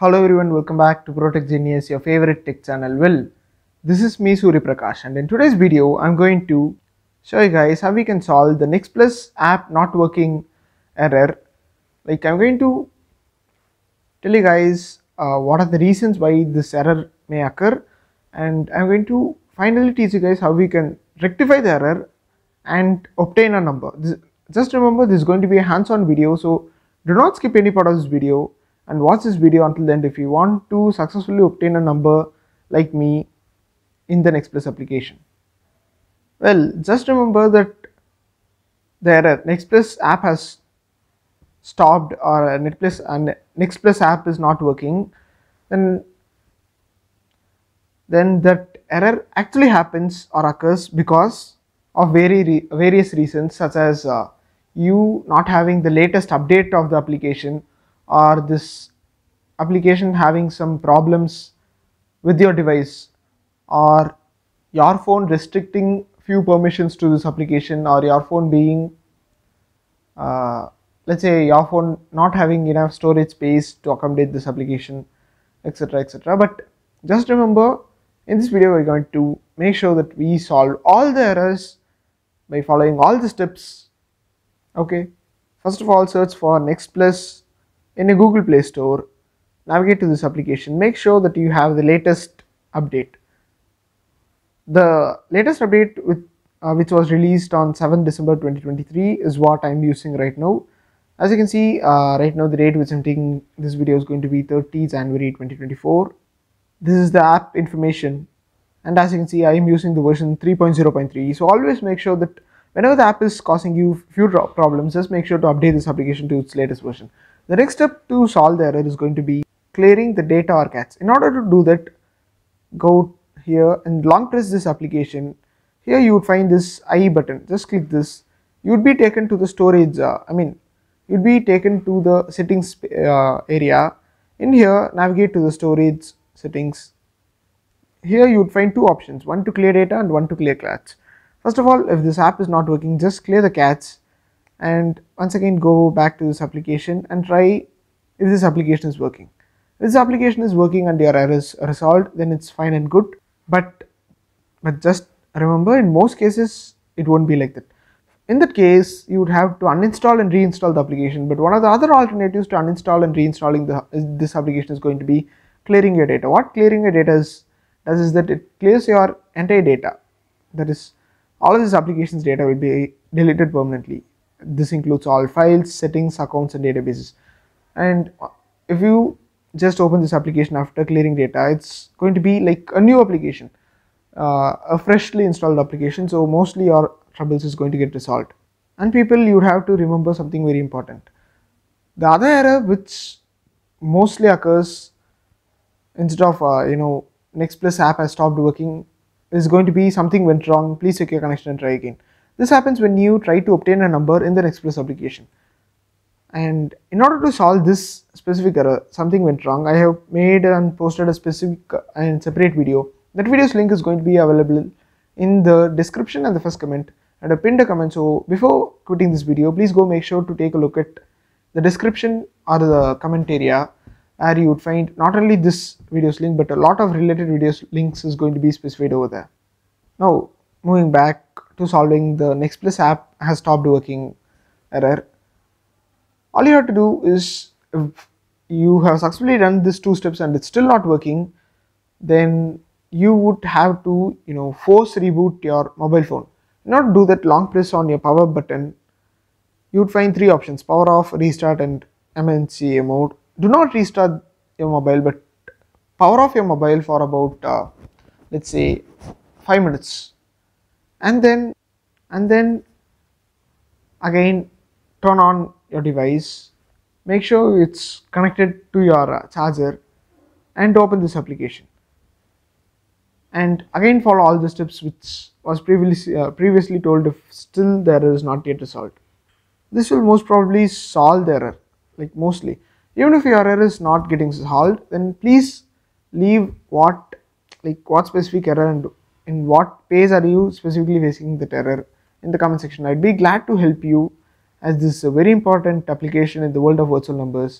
Hello everyone, welcome back to Protech Genius, your favorite tech channel. Well, this is me Suri Prakash and in today's video I'm going to show you guys how we can solve the NextPlus app not working error. Like I'm going to tell you guys uh, what are the reasons why this error may occur and I'm going to finally teach you guys how we can rectify the error and obtain a number. This, just remember this is going to be a hands-on video so do not skip any part of this video and watch this video until the end if you want to successfully obtain a number like me in the NextPlus application. Well, just remember that the error NextPlus app has stopped or NetPlus and NextPlus app is not working, then then that error actually happens or occurs because of very various reasons such as uh, you not having the latest update of the application or this application having some problems with your device? Or your phone restricting few permissions to this application? Or your phone being uh, let's say your phone not having enough storage space to accommodate this application etc etc but just remember in this video we're going to make sure that we solve all the errors by following all the steps. Okay? First of all search for NextPlus in a Google Play Store, navigate to this application, make sure that you have the latest update. The latest update with, uh, which was released on 7 December 2023 is what I am using right now. As you can see uh, right now the date which I am taking this video is going to be 30 January 2024. This is the app information and as you can see I am using the version 3.0.3 so always make sure that whenever the app is causing you few problems just make sure to update this application to its latest version. The next step to solve the error is going to be clearing the data or cache. In order to do that, go here and long press this application. Here you would find this I button. Just click this. You would be taken to the storage. Uh, I mean, you'd be taken to the settings uh, area. In here, navigate to the storage settings. Here you would find two options, one to clear data and one to clear cache. First of all, if this app is not working, just clear the cache and once again go back to this application and try if this application is working. If this application is working and your error is resolved then it's fine and good but but just remember in most cases it won't be like that. In that case you would have to uninstall and reinstall the application but one of the other alternatives to uninstall and reinstalling the, this application is going to be clearing your data. What clearing your data is, does is that it clears your entire data that is all of this application's data will be deleted permanently this includes all files settings accounts and databases. And if you just open this application after clearing data it's going to be like a new application uh, a freshly installed application. So mostly your troubles is going to get resolved. And people you have to remember something very important. The other error which mostly occurs instead of uh, you know next plus app has stopped working is going to be something went wrong. Please check your connection and try again this happens when you try to obtain a number in the NextPlus application. And in order to solve this specific error, something went wrong. I have made and posted a specific and separate video. That video's link is going to be available in the description and the first comment and I pinned a comment. So before quitting this video, please go make sure to take a look at the description or the comment area where you would find not only this video's link but a lot of related videos links is going to be specified over there. Now moving back to solving the NextPlus app has stopped working error. All you have to do is if you have successfully done these two steps and it's still not working, then you would have to you know force reboot your mobile phone. Not do that long press on your power button. You would find three options: power off, restart, and MNCA mode. Do not restart your mobile, but power off your mobile for about uh, let's say five minutes and then and then again turn on your device. Make sure it's connected to your charger and open this application. And again follow all the steps which was previously uh, previously told if still the error is not yet resolved. This will most probably solve the error like mostly. Even if your error is not getting solved then please leave what like what specific error and in what phase are you specifically facing the error in the comment section. I'd be glad to help you as this is a very important application in the world of virtual numbers.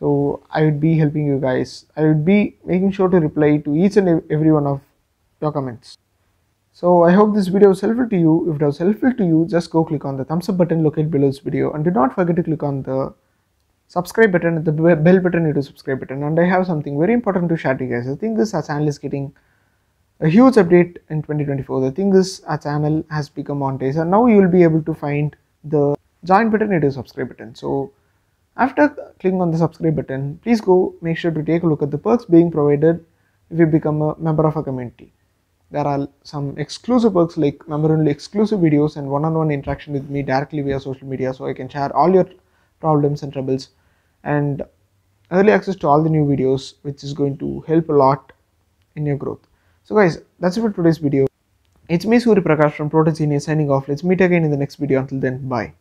so i would be helping you guys. I would be making sure to reply to each and every one of your comments. So i hope this video was helpful to you. If it was helpful to you just go click on the thumbs up button located below this video. And do not forget to click on the subscribe button the bell button to subscribe button. And i have something very important to share to you guys. I think this our channel is getting a huge update in 2024 the thing is our channel has become monetized and now you will be able to find the join button near to subscribe button so after clicking on the subscribe button, please go make sure to take a look at the perks being provided if you become a member of a community. There are some exclusive perks like member only exclusive videos and one-on-one -on -one interaction with me directly via social media so I can share all your problems and troubles and early access to all the new videos which is going to help a lot in your growth. So guys, that's it for today's video. It's me Suri Prakash from Protech Genius signing off. Let's meet again in the next video. Until then, bye.